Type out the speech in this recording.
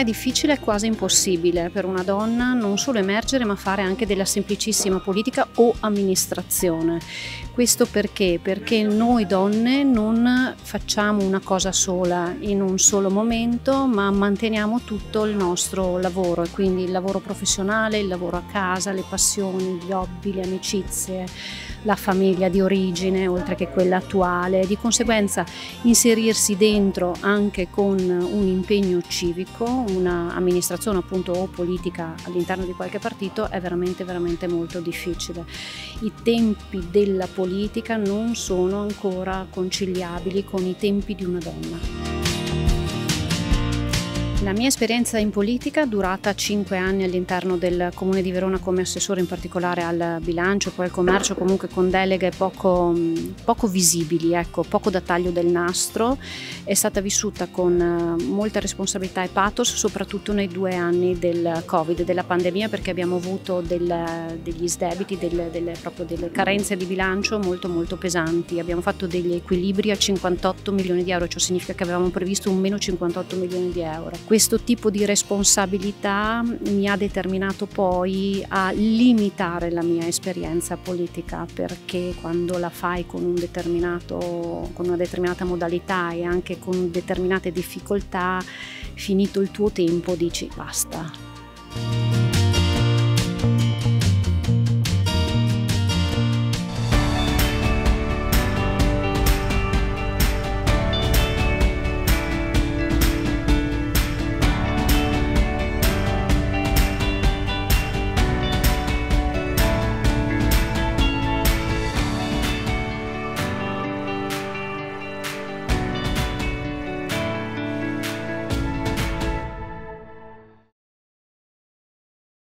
è difficile, è quasi impossibile per una donna non solo emergere ma fare anche della semplicissima politica o amministrazione. Questo perché? Perché noi donne non facciamo una cosa sola in un solo momento, ma manteniamo tutto il nostro lavoro e quindi il lavoro professionale, il lavoro a casa, le passioni, gli hobby, le amicizie, la famiglia di origine oltre che quella attuale. Di conseguenza inserirsi dentro anche con un impegno civico, un'amministrazione appunto o politica all'interno di qualche partito è veramente veramente molto difficile. I tempi della politica non sono ancora conciliabili con i tempi di una donna. La mia esperienza in politica, durata cinque anni all'interno del Comune di Verona come assessore in particolare al bilancio, poi al commercio, comunque con deleghe poco, poco visibili, ecco, poco da taglio del nastro, è stata vissuta con eh, molta responsabilità e pathos, soprattutto nei due anni del Covid, della pandemia, perché abbiamo avuto del, degli sdebiti, del, delle, proprio delle carenze di bilancio molto molto pesanti. Abbiamo fatto degli equilibri a 58 milioni di euro, ciò significa che avevamo previsto un meno 58 milioni di euro questo tipo di responsabilità mi ha determinato poi a limitare la mia esperienza politica perché quando la fai con, un con una determinata modalità e anche con determinate difficoltà, finito il tuo tempo dici basta,